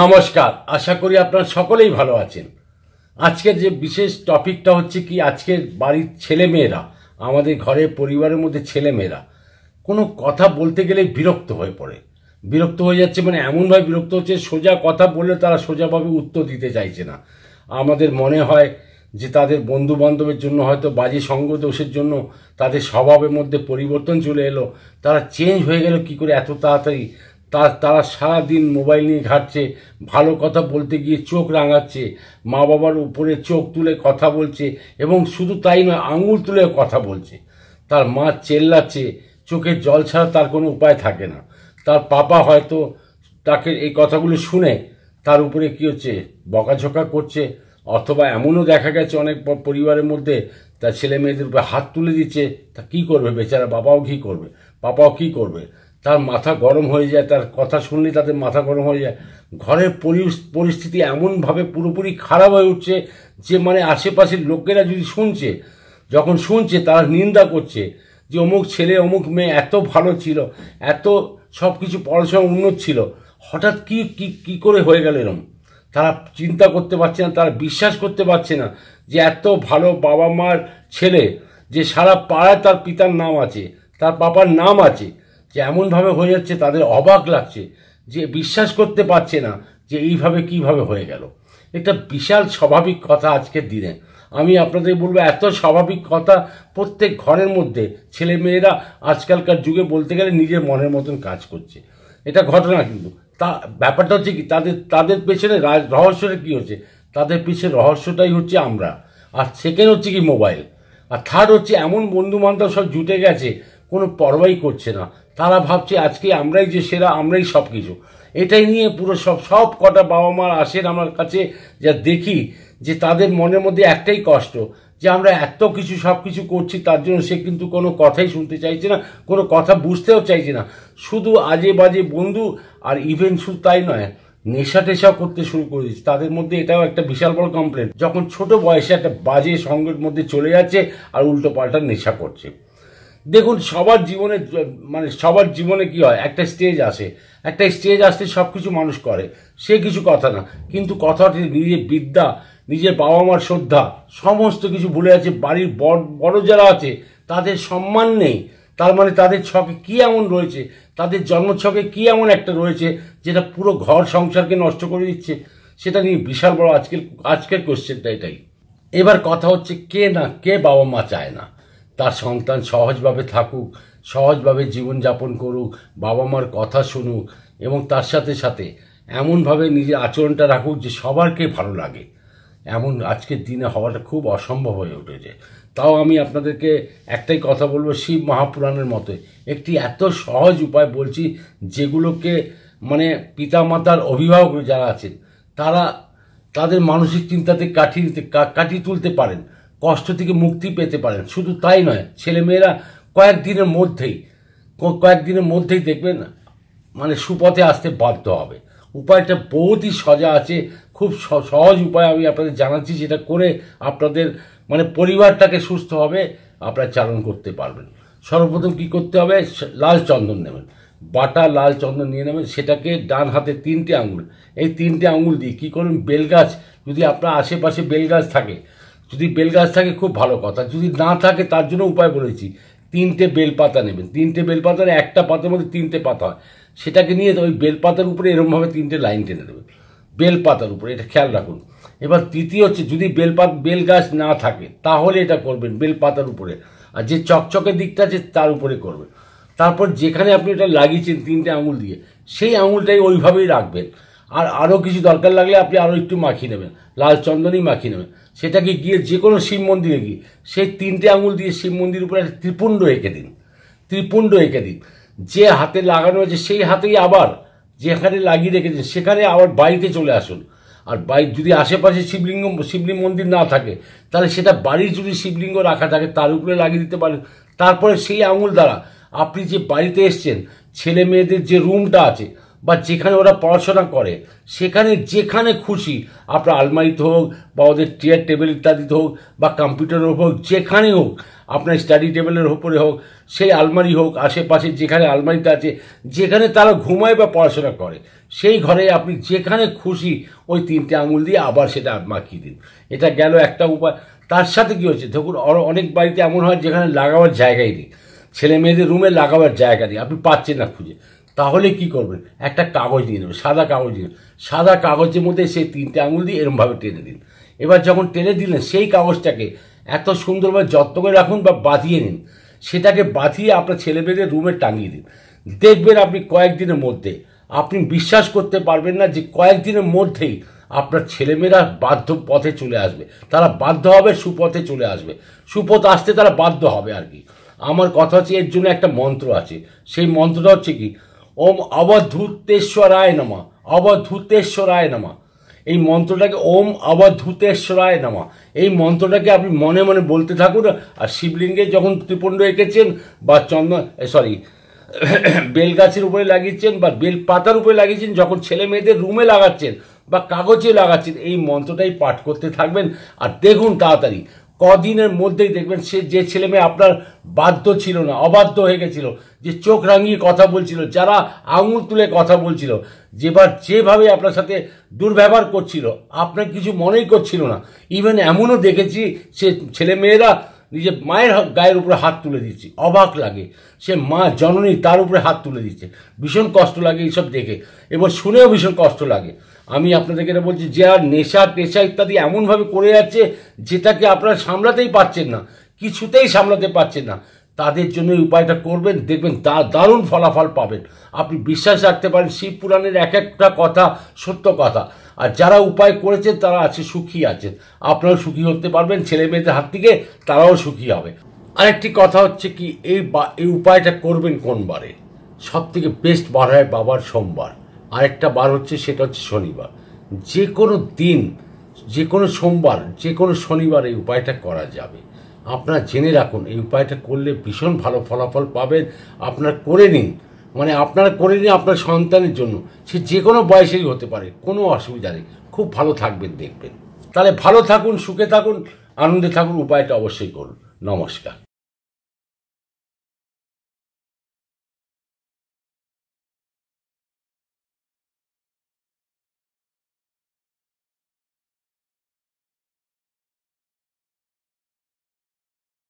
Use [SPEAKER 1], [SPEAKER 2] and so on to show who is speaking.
[SPEAKER 1] নমস্কার। আশা করি আপনারা সকলেই ভালো আছেন। আজকের যে বিশেষ টপিকটা হচ্ছে কি, আজকের বাড়ির ছেলে মেয়েরা আমাদের ঘরে পরিবারের মধ্যে ছেলে মেয়েরা কোনো কথা বলতে গেলে বিরক্ত হয়ে পড়ে। বিরক্ত হয়ে যাচ্ছে মানে এমনভাবে বিরক্ত হচ্ছে, সোজা কথা বললে তারা সোজাভাবে উত্তর দিতে চাইছে না। আমাদের মনে হয় যে তাদের বন্ধু বান্ধবের জন্য হয়তো বাজে সঙ্গ দোষের জন্য তাদের স্বভাবের মধ্যে পরিবর্তন চলে এলো। তারা চেঞ্জ হয়ে গেল কি করে এত তাড়াতাড়ি তার তারা সারাদিন মোবাইল নিয়ে ঘাটছে, ভালো কথা বলতে গিয়ে চোখ রাঙাচ্ছে, মা বাবার উপরে চোখ তুলে কথা বলছে এবং শুধু তাই নয়, আঙুল তুলে কথা বলছে। তার মা চেল্লাচ্ছে, চোখে জল ছাড়া তার কোনো উপায় থাকে না। তার পাপা হয়তো তাকে এই কথাগুলো শুনে তার উপরে কি হচ্ছে, বকাঝকা করছে, অথবা এমনও দেখা গেছে অনেক পরিবারের মধ্যে তার ছেলে মেয়েদের উপরে হাত তুলে দিচ্ছে, তা কি করবে? বেচারা বাবাও কি করবে? পাপাও কি করবে? তার মাথা গরম হয়ে যায়, তার কথা শুনলে তাদের মাথা গরম হয়ে যায়। ঘরের পরিস্থিতি এমনভাবে পুরোপুরি খারাপ হয়ে উঠছে যে মানে আশেপাশের লোকেরা যদি শুনছে, যখন শুনছে তারা নিন্দা করছে যে, অমুক ছেলে, অমুক মেয়ে এত ভালো ছিল, এত সব কিছু পড়াশোনা উন্নত ছিল, হঠাৎ কি কি কি করে হয়ে গেল এরম? তারা চিন্তা করতে পারছে না, তারা বিশ্বাস করতে পারছে না যে, এত ভালো বাবা মার ছেলে যে সারা পাড়ায় তার পিতার নাম আছে, তার বাবার নাম আছে যে এমনভাবে হয়ে যাচ্ছে, তাদের অবাক লাগছে, যে বিশ্বাস করতে পারছে না যে এইভাবে কীভাবে হয়ে গেল। এটা বিশাল স্বাভাবিক কথা আজকের দিনে। আমি আপনাদের বলব, এত স্বাভাবিক কথা প্রত্যেক ঘরের মধ্যে। ছেলে মেয়েরা আজকালকার যুগে বলতে গেলে নিজের মনের মতন কাজ করছে। এটা ঘটনা কিন্তু। তা, ব্যাপারটা হচ্ছে কি, তাদের তাদের পেছনে রহস্যটা কি হচ্ছে? তাদের পিছনে রহস্যটাই হচ্ছে আমরা। আর সেকেন্ড হচ্ছে কি মোবাইল আর থার্ড হচ্ছে এমন বন্ধু বান্ধব সব জুটে গেছে, কোনো পরবাই করছে না। তারা ভাবছে আজকে আমরাই যে সেরা, আমরাই সব কিছু এটাই নিয়ে পুরো সব সব কটা বাবা মার আসেন আমার কাছে যা দেখি যে তাদের মনের মধ্যে একটাই কষ্ট, যে আমরা এত কিছু সব কিছু করছি, তার জন্য সে কিন্তু কোনো কথাই শুনতে চাইছে না, কোনো কথা বুঝতেও চাইছে না। শুধু আজে বাজে বন্ধু আর ইভেন্ট শুধু তাই নয় নেশা টেশাও করতে শুরু করে দিচ্ছে তাদের মধ্যে এটাও একটা বিশাল বড় কমপ্লেন যখন ছোট বয়সে একটা বাজে সঙ্গের মধ্যে চলে যাচ্ছে আর উল্টো পাল্টা নেশা করছে। দেখুন, সবার জীবনে মানে সবার জীবনে কি হয়, একটা স্টেজ আসে। একটা স্টেজ আসতে সব কিছু মানুষ করে। সে কিছু কথা না। কিন্তু কথাটি নিজের বিদ্যা, নিজের বাবা মার শ্রদ্ধা, সমস্ত কিছু ভুলে আছে বাড়ির বড় যারা আছে, তাদের সম্মান নেই। তার মানে তাদের ছকে কি এমন রয়েছে? তাদের জন্মছকে কি এমন একটা রয়েছে, যেটা পুরো ঘর সংসারকে নষ্ট করে দিচ্ছে? সেটা নিয়ে বিশাল বড় আজকের আজকের কোশ্চেনটা এটাই। এবার কথা হচ্ছে কে না, কে বাবা মা চায় না? তার সন্তান সহজভাবে থাকুক, সহজভাবে জীবনযাপন করুক বাবা মার কথা শুনুক এবং তার সাথে সাথে এমনভাবে নিজের আচরণটা রাখুক যে সবারকে ভালো লাগে। এমন আজকের দিনে হওয়াটা খুব অসম্ভব হয়ে উঠেছে। তাও আমি আপনাদেরকে একটাই কথা বলব, শিব মহাপুরাণের মতো একটি এত সহজ উপায় বলছি যেগুলোকে মানে পিতামাতার অভিভাবক যারা আছেন, তারা তাদের মানসিক চিন্তাতে কাটিয়ে কাটিয়ে তুলতে পারেন। কষ্ট থেকে মুক্তি পেতে পারেন। শুধু তাই নয়, ছেলেমেয়েরা কয়েকদিনের মধ্যেই কয়েকদিনের মধ্যেই দেখবেন মানে সুপথে আসতে বাধ্য হবে। উপায়টা বহুতই সজা আছে। খুব সহজ উপায় আমি আপনাদের জানাচ্ছি, যেটা করে আপনাদের মানে পরিবারটাকে সুস্থভাবে আপনারা চালন করতে পারবেন। সর্বপ্রথম কি করতে হবে? লাল চন্দন নেবেন। বাটা লাল চন্দন নিয়ে নেবেন। সেটাকে ডান হাতে তিনটে আঙুল, এই তিনটে আঙুল দিয়ে কী করুন বেলগাছ, যদি আপনার আশেপাশে বেলগাছ থাকে যদি বেল গাছ থাকে, খুব ভালো কথা। যদি না থাকে, তার জন্য উপায় বলেছি। তিনটে বেলপাতা নেবেন। তিনটে বেলপাতার একটা পাতার মধ্যে তিনটে পাতা হয়। সেটাকে নিয়ে ওই বেলপাতার উপরে এরকমভাবে তিনটে লাইন টেনে দেবেন। বেলপাতার উপরে, এটা খেয়াল রাখুন। এবার তৃতীয় হচ্ছে, যদি বেলপাত বেল গাছ না থাকে, তাহলে এটা করবেন বেলপাতার উপরে। আর যে চকচকে দিকটা আছে, তার উপরে করবেন। তারপর যেখানে আপনি এটা লাগিয়েছেন তিনটে আঙুল দিয়ে, সেই আঙুলটাই ওইভাবেই রাখবেন। আর আরও কিছু দরকার লাগলে আপনি আরও একটু মাখিয়ে নেবেন। লাল চন্দনই মাখিয়ে নেবেন। সেটাকে গিয়ে যে কোনো শিব মন্দিরে গিয়ে, সেই তিনটে আঙুল দিয়ে শিব মন্দির উপরে একটা ত্রিপুণ্ড এঁকে দিন। ত্রিপুণ্ড এঁকে দিন। যে হাতে লাগানো আছে, সেই হাতেই আবার যেখানে লাগিয়ে রেখেছেন, সেখানে আবার বাড়িতে চলে আসুন। আর বাড়ি যদি আশেপাশে শিবলিঙ্গ শিবলিঙ্গ মন্দির না থাকে, তাহলে সেটা বাড়ির যদি শিবলিঙ্গ রাখা থাকে, তার উপরে লাগিয়ে দিতে পারেন। তারপরে সেই আঙুল দ্বারা আপনি যে বাড়িতে এসছেন, ছেলে মেয়েদের যে রুমটা আছে বা যেখানে ওরা পড়াশোনা করে, সেখানে যেখানে খুশি, আপনার আলমারিতে হোক বা ওদের চেয়ার টেবিল ইত্যাদিতে হোক বা কম্পিউটারের হোক, যেখানে হোক, আপনার স্টাডি টেবিলের ওপরে হোক, সেই আলমারি হোক, আশেপাশে যেখানে আলমারিতে আছে, যেখানে তারা ঘুমায় বা পড়াশোনা করে, সেই ঘরে আপনি যেখানে খুশি ওই তিনটে আঙুল দিয়ে আবার সেটা মাখিয়ে দিন। এটা গেল একটা উপায়। তার সাথে কী হচ্ছে? দেখুন অনেক বাড়িতে এমন হয় যেখানে লাগাবার জায়গাই নেই। ছেলে মেয়েদের রুমে লাগাবার জায়গা নেই। আপনি পাচ্ছেন না খুঁজে। তাহলে কি করবেন একটা কাগজ নিয়ে নেবেন সাদা কাগজ নিয়ে সাদা কাগজের মধ্যে সেই তিনটে আঙুল দিয়ে এরমভাবে টেনে দিন। এবার যখন টেনে দিলেন, সেই কাগজটাকে এত সুন্দরভাবে যত্ন করে রাখুন বা বাঁধিয়ে নিন। সেটাকে বাঁধিয়ে আপনার ছেলে মেয়েদের রুমে টাঙিয়ে দিন। দেখবেন আপনি কয়েকদিনের মধ্যে, আপনি বিশ্বাস করতে পারবেন না যে কয়েকদিনের মধ্যেই আপনার ছেলেমেয়েরা বাধ্য পথে চলে আসবে। তারা বাধ্য হবে, সুপথে চলে আসবে। সুপথ আসতে তারা বাধ্য হবে আর কি। আমার কথা হচ্ছে, এর জন্য একটা মন্ত্র আছে। সেই মন্ত্রটা হচ্ছে কি? ওম অবধূতেশ্বরায় নমা অবধূতেশ্বরায় নমা। এই মন্ত্রটাকে ওম অবধূতেশ্বরায় নামা। এই মন্ত্রটাকে আপনি মনে মনে বলতে থাকুন, আর শিবলিঙ্গে যখন ত্রিপুণ্ড এঁকেছেন বা চন্দন সরি বেল গাছের উপরে লাগিয়েছেন বা বেল পাতার উপরে লাগিয়েছেন, যখন ছেলে মেয়েদের রুমে লাগাচ্ছেন বা কাগজে লাগাচ্ছেন, এই মন্ত্রটাই পাঠ করতে থাকবেন। আর দেখুন তাড়াতাড়ি কদিনের মধ্যেই দেখবেন সে যে ছেলে মেয়ে আপনার বাধ্য ছিল না, অবাধ্য হয়ে গেছিল, যে চোখ রাঙিয়ে কথা বলছিল, যারা আঙুল তুলে কথা বলছিল, যেবার যেভাবে আপনার সাথে দুর্ব্যবহার করছিল, আপনার কিছু মনেই করছিল না। ইভেন এমনও দেখেছি, সে ছেলে মেয়েরা নিজের মায়ের গায়ের উপরে হাত তুলে দিচ্ছে অবাক লাগে। সে মা জননী তার উপরে হাত তুলে দিচ্ছে ভীষণ কষ্ট লাগে এইসব দেখে এবার শুনেও ভীষণ কষ্ট লাগে। আমি আপনাদেরকে এটা বলছি, যে আর নেশা টেশা ইত্যাদি এমনভাবে করে যাচ্ছে, যেটাকে আপনারা সামলাতেই পারছেন না, কিছুতেই সামলাতে পারছেন না। তাদের জন্য এই উপায়টা করবেন, দেখবেন দারুণ ফলাফল পাবেন। আপনি বিশ্বাস রাখতে পারেন, শিব পুরাণের এক একটা কথা সত্য কথা। আর যারা উপায় করেছেন, তারা আছে, সুখী আছেন। আপনারাও সুখী হতে পারবেন, ছেলে মেয়েদের হাত থেকে তারাও সুখী হবে। আরেকটি কথা হচ্ছে কি, এই এই উপায়টা করবেন কোন বারে? সব থেকে বেস্ট বার হয় বাবার সোমবার। আরেকটা বার হচ্ছে, সেটা হচ্ছে শনিবার। যে কোনো দিন, যে কোনো সোমবার, যে কোনো শনিবার এই উপায়টা করা যাবে। আপনারা জেনে রাখুন, এই উপায়টা করলে ভীষণ ভালো ফলাফল পাবেন। আপনার করে নিন। মানে আপনারা করে নিন আপনার সন্তানের জন্য। সে যে কোনো বয়সেই হতে পারে, কোনো অসুবিধা নেই। খুব ভালো থাকবেন, দেখবেন। তাহলে ভালো থাকুন, সুখে থাকুন, আনন্দে থাকুন, উপায়টা অবশ্যই করুন। নমস্কার।